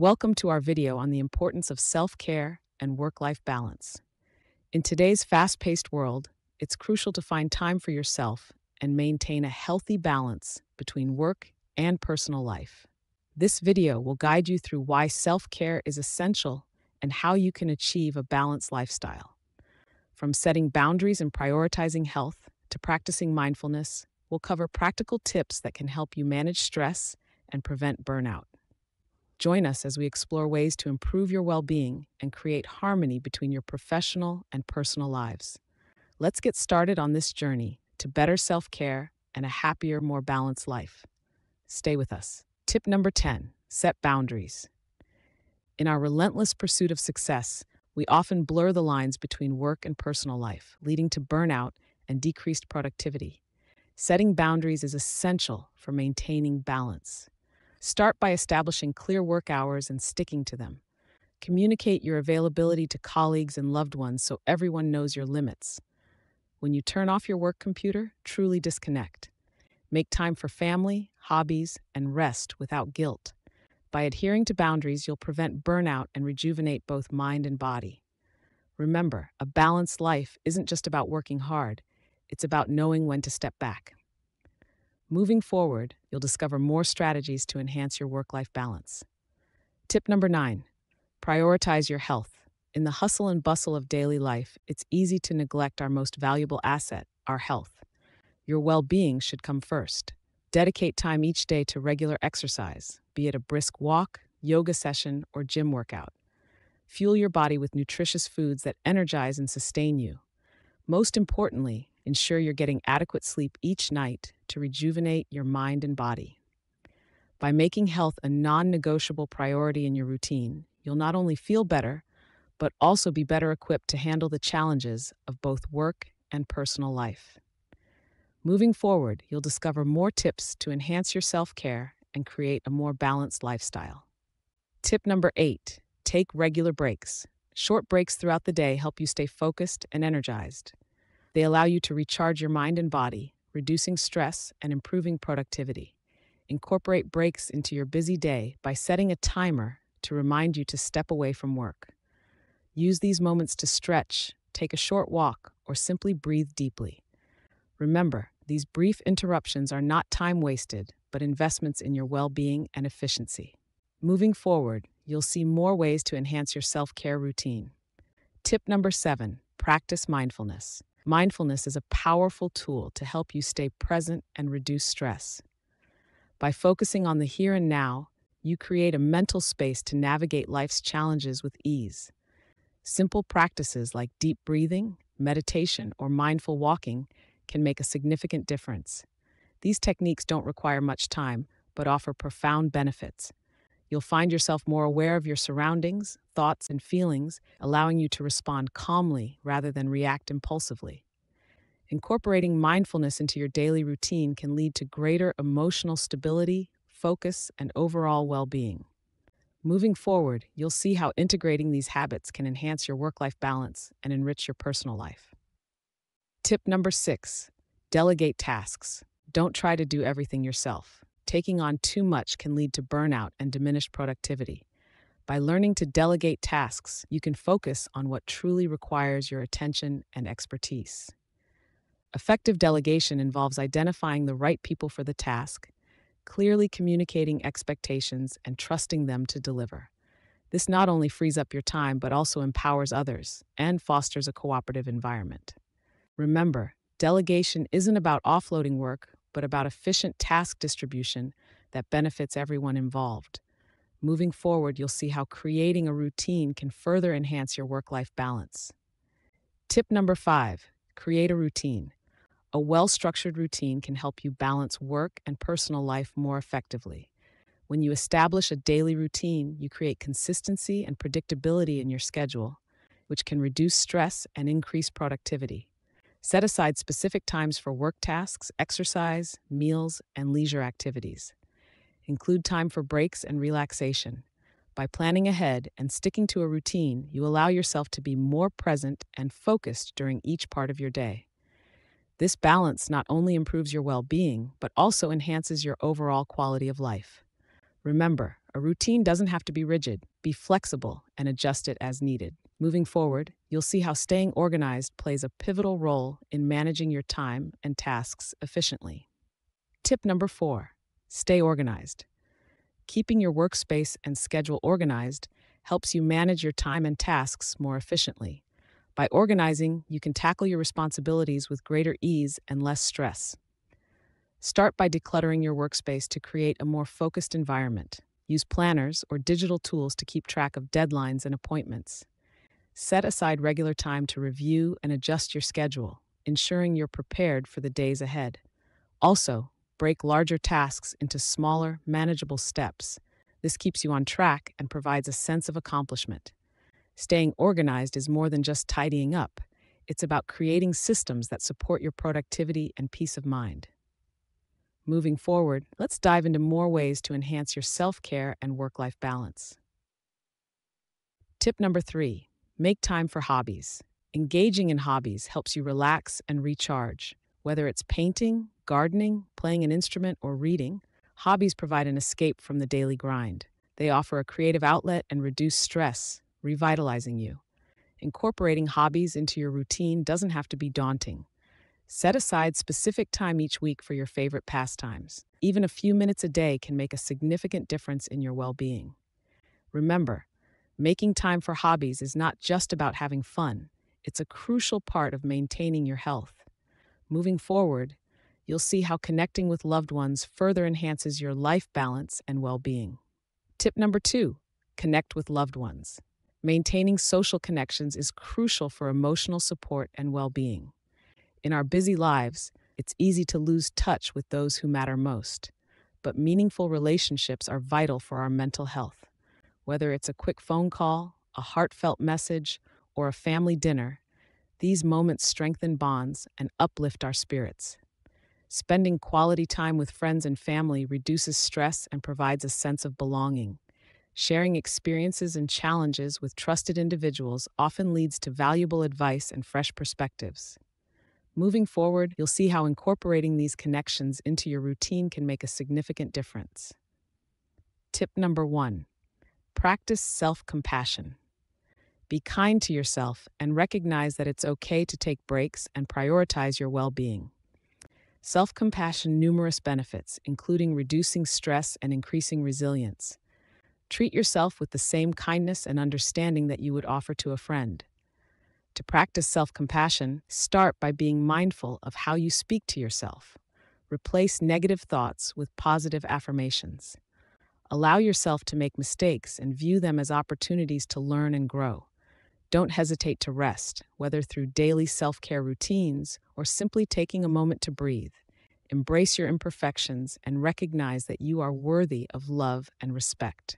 Welcome to our video on the importance of self-care and work-life balance. In today's fast-paced world, it's crucial to find time for yourself and maintain a healthy balance between work and personal life. This video will guide you through why self-care is essential and how you can achieve a balanced lifestyle. From setting boundaries and prioritizing health to practicing mindfulness, we'll cover practical tips that can help you manage stress and prevent burnout. Join us as we explore ways to improve your well being and create harmony between your professional and personal lives. Let's get started on this journey to better self care and a happier, more balanced life. Stay with us. Tip number 10 set boundaries. In our relentless pursuit of success, we often blur the lines between work and personal life, leading to burnout and decreased productivity. Setting boundaries is essential for maintaining balance. Start by establishing clear work hours and sticking to them. Communicate your availability to colleagues and loved ones so everyone knows your limits. When you turn off your work computer, truly disconnect. Make time for family, hobbies, and rest without guilt. By adhering to boundaries, you'll prevent burnout and rejuvenate both mind and body. Remember, a balanced life isn't just about working hard, it's about knowing when to step back. Moving forward, you'll discover more strategies to enhance your work life balance. Tip number nine prioritize your health. In the hustle and bustle of daily life, it's easy to neglect our most valuable asset, our health. Your well being should come first. Dedicate time each day to regular exercise, be it a brisk walk, yoga session, or gym workout. Fuel your body with nutritious foods that energize and sustain you. Most importantly, ensure you're getting adequate sleep each night to rejuvenate your mind and body. By making health a non negotiable priority in your routine, you'll not only feel better, but also be better equipped to handle the challenges of both work and personal life. Moving forward, you'll discover more tips to enhance your self care and create a more balanced lifestyle. Tip number eight take regular breaks. Short breaks throughout the day help you stay focused and energized. They allow you to recharge your mind and body, reducing stress and improving productivity. Incorporate breaks into your busy day by setting a timer to remind you to step away from work. Use these moments to stretch, take a short walk, or simply breathe deeply. Remember, these brief interruptions are not time wasted, but investments in your well being and efficiency. Moving forward, you'll see more ways to enhance your self care routine. Tip number seven practice mindfulness. Mindfulness is a powerful tool to help you stay present and reduce stress. By focusing on the here and now, you create a mental space to navigate life's challenges with ease. Simple practices like deep breathing, meditation, or mindful walking can make a significant difference. These techniques don't require much time, but offer profound benefits. You'll find yourself more aware of your surroundings, thoughts, and feelings, allowing you to respond calmly rather than react impulsively. Incorporating mindfulness into your daily routine can lead to greater emotional stability, focus, and overall well being. Moving forward, you'll see how integrating these habits can enhance your work life balance and enrich your personal life. Tip number six delegate tasks. Don't try to do everything yourself taking on too much can lead to burnout and diminished productivity. By learning to delegate tasks, you can focus on what truly requires your attention and expertise. Effective delegation involves identifying the right people for the task, clearly communicating expectations, and trusting them to deliver. This not only frees up your time, but also empowers others and fosters a cooperative environment. Remember, delegation isn't about offloading work but about efficient task distribution that benefits everyone involved. Moving forward, you'll see how creating a routine can further enhance your work life balance. Tip number five create a routine. A well structured routine can help you balance work and personal life more effectively. When you establish a daily routine, you create consistency and predictability in your schedule, which can reduce stress and increase productivity. Set aside specific times for work tasks, exercise, meals, and leisure activities. Include time for breaks and relaxation. By planning ahead and sticking to a routine, you allow yourself to be more present and focused during each part of your day. This balance not only improves your well being, but also enhances your overall quality of life. Remember, a routine doesn't have to be rigid. Be flexible and adjust it as needed. Moving forward, you'll see how staying organized plays a pivotal role in managing your time and tasks efficiently. Tip number four stay organized. Keeping your workspace and schedule organized helps you manage your time and tasks more efficiently. By organizing, you can tackle your responsibilities with greater ease and less stress. Start by decluttering your workspace to create a more focused environment. Use planners or digital tools to keep track of deadlines and appointments. Set aside regular time to review and adjust your schedule, ensuring you're prepared for the days ahead. Also, break larger tasks into smaller, manageable steps. This keeps you on track and provides a sense of accomplishment. Staying organized is more than just tidying up, it's about creating systems that support your productivity and peace of mind. Moving forward, let's dive into more ways to enhance your self care and work life balance. Tip number three make time for hobbies. Engaging in hobbies helps you relax and recharge. Whether it's painting, gardening, playing an instrument, or reading, hobbies provide an escape from the daily grind. They offer a creative outlet and reduce stress, revitalizing you. Incorporating hobbies into your routine doesn't have to be daunting. Set aside specific time each week for your favorite pastimes. Even a few minutes a day can make a significant difference in your well being. Remember, making time for hobbies is not just about having fun, it's a crucial part of maintaining your health. Moving forward, you'll see how connecting with loved ones further enhances your life balance and well being. Tip number two connect with loved ones. Maintaining social connections is crucial for emotional support and well being. In our busy lives, it's easy to lose touch with those who matter most, but meaningful relationships are vital for our mental health. Whether it's a quick phone call, a heartfelt message, or a family dinner, these moments strengthen bonds and uplift our spirits. Spending quality time with friends and family reduces stress and provides a sense of belonging. Sharing experiences and challenges with trusted individuals often leads to valuable advice and fresh perspectives. Moving forward, you'll see how incorporating these connections into your routine can make a significant difference. Tip number one practice self compassion. Be kind to yourself and recognize that it's okay to take breaks and prioritize your well being. Self compassion numerous benefits, including reducing stress and increasing resilience. Treat yourself with the same kindness and understanding that you would offer to a friend. To practice self compassion, start by being mindful of how you speak to yourself. Replace negative thoughts with positive affirmations. Allow yourself to make mistakes and view them as opportunities to learn and grow. Don't hesitate to rest, whether through daily self care routines or simply taking a moment to breathe. Embrace your imperfections and recognize that you are worthy of love and respect.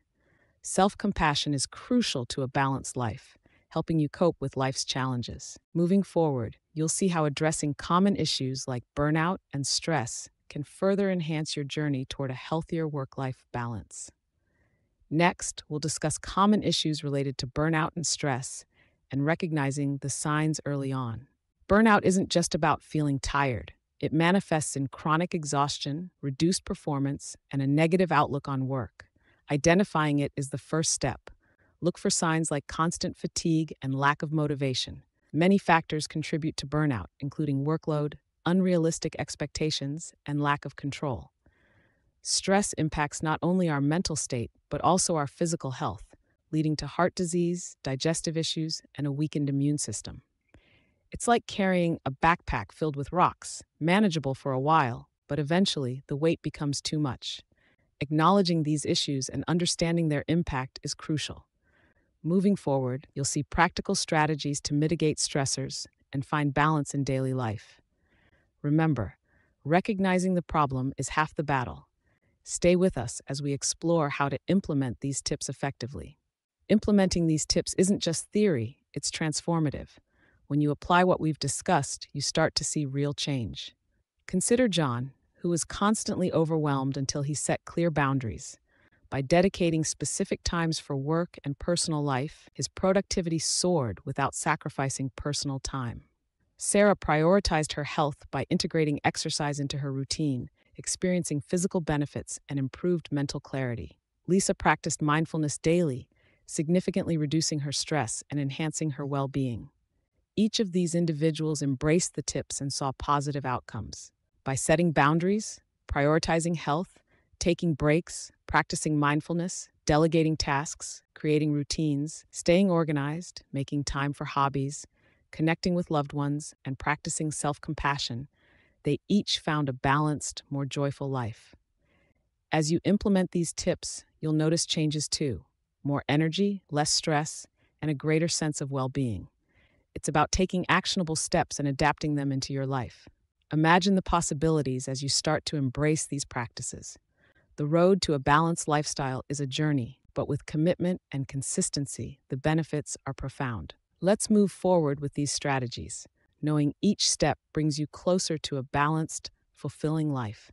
Self compassion is crucial to a balanced life, helping you cope with life's challenges. Moving forward, you'll see how addressing common issues like burnout and stress can further enhance your journey toward a healthier work life balance. Next, we'll discuss common issues related to burnout and stress and recognizing the signs early on. Burnout isn't just about feeling tired. It manifests in chronic exhaustion, reduced performance, and a negative outlook on work. Identifying it is the first step. Look for signs like constant fatigue and lack of motivation. Many factors contribute to burnout, including workload, unrealistic expectations, and lack of control. Stress impacts not only our mental state, but also our physical health, leading to heart disease, digestive issues, and a weakened immune system. It's like carrying a backpack filled with rocks, manageable for a while, but eventually the weight becomes too much. Acknowledging these issues and understanding their impact is crucial. Moving forward, you'll see practical strategies to mitigate stressors and find balance in daily life. Remember, recognizing the problem is half the battle. Stay with us as we explore how to implement these tips effectively. Implementing these tips isn't just theory, it's transformative. When you apply what we've discussed, you start to see real change. Consider John, who was constantly overwhelmed until he set clear boundaries. By dedicating specific times for work and personal life, his productivity soared without sacrificing personal time. Sarah prioritized her health by integrating exercise into her routine, experiencing physical benefits and improved mental clarity. Lisa practiced mindfulness daily, significantly reducing her stress and enhancing her well being. Each of these individuals embraced the tips and saw positive outcomes. By setting boundaries, prioritizing health, taking breaks, practicing mindfulness, delegating tasks, creating routines, staying organized, making time for hobbies, connecting with loved ones, and practicing self compassion, they each found a balanced, more joyful life. As you implement these tips, you'll notice changes too more energy, less stress, and a greater sense of well being. It's about taking actionable steps and adapting them into your life. Imagine the possibilities as you start to embrace these practices. The road to a balanced lifestyle is a journey, but with commitment and consistency, the benefits are profound. Let's move forward with these strategies, knowing each step brings you closer to a balanced, fulfilling life.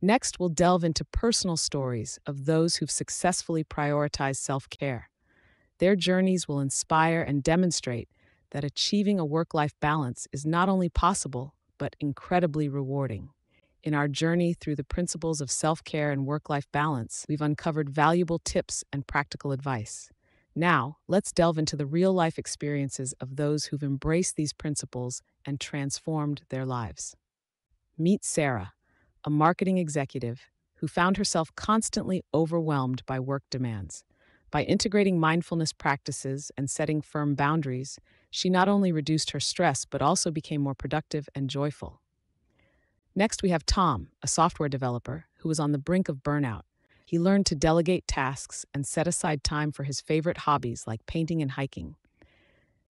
Next, we'll delve into personal stories of those who've successfully prioritized self care. Their journeys will inspire and demonstrate that achieving a work life balance is not only possible, but incredibly rewarding. In our journey through the principles of self care and work life balance, we've uncovered valuable tips and practical advice. Now, let's delve into the real life experiences of those who've embraced these principles and transformed their lives. Meet Sarah, a marketing executive who found herself constantly overwhelmed by work demands. By integrating mindfulness practices and setting firm boundaries, she not only reduced her stress but also became more productive and joyful. Next, we have Tom, a software developer who was on the brink of burnout. He learned to delegate tasks and set aside time for his favorite hobbies like painting and hiking.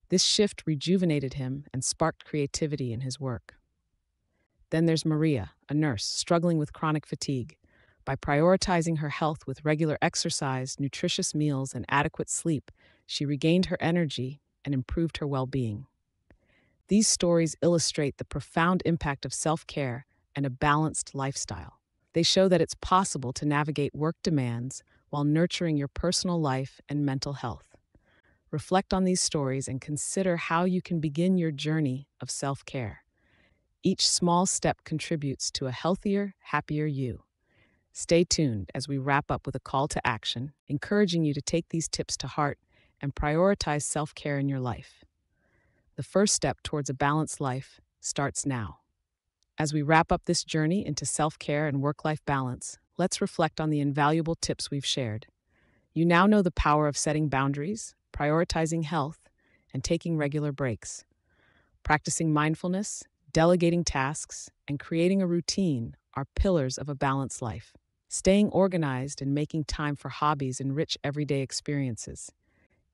This shift rejuvenated him and sparked creativity in his work. Then there's Maria, a nurse struggling with chronic fatigue. By prioritizing her health with regular exercise, nutritious meals, and adequate sleep, she regained her energy and improved her well being. These stories illustrate the profound impact of self care and a balanced lifestyle. They show that it's possible to navigate work demands while nurturing your personal life and mental health. Reflect on these stories and consider how you can begin your journey of self care. Each small step contributes to a healthier, happier you. Stay tuned as we wrap up with a call to action, encouraging you to take these tips to heart and prioritize self care in your life. The first step towards a balanced life starts now. As we wrap up this journey into self care and work life balance, let's reflect on the invaluable tips we've shared. You now know the power of setting boundaries, prioritizing health, and taking regular breaks. Practicing mindfulness, delegating tasks, and creating a routine are pillars of a balanced life. Staying organized and making time for hobbies enrich everyday experiences.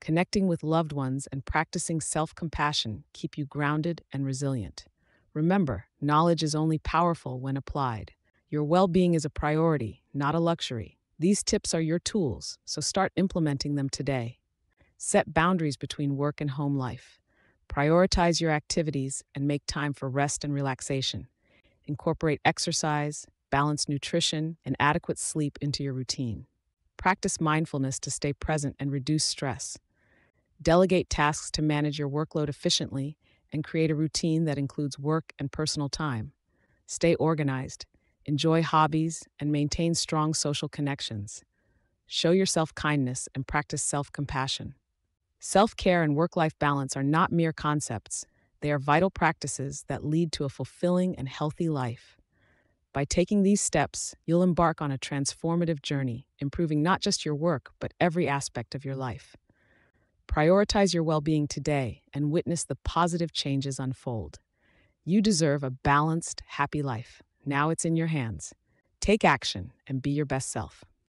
Connecting with loved ones and practicing self compassion keep you grounded and resilient. Remember, knowledge is only powerful when applied. Your well being is a priority, not a luxury. These tips are your tools, so start implementing them today. Set boundaries between work and home life. Prioritize your activities and make time for rest and relaxation. Incorporate exercise, balanced nutrition, and adequate sleep into your routine. Practice mindfulness to stay present and reduce stress. Delegate tasks to manage your workload efficiently and create a routine that includes work and personal time. Stay organized, enjoy hobbies, and maintain strong social connections. Show yourself kindness and practice self compassion. Self care and work life balance are not mere concepts, they are vital practices that lead to a fulfilling and healthy life. By taking these steps, you'll embark on a transformative journey, improving not just your work, but every aspect of your life. Prioritize your well being today and witness the positive changes unfold. You deserve a balanced, happy life. Now it's in your hands. Take action and be your best self.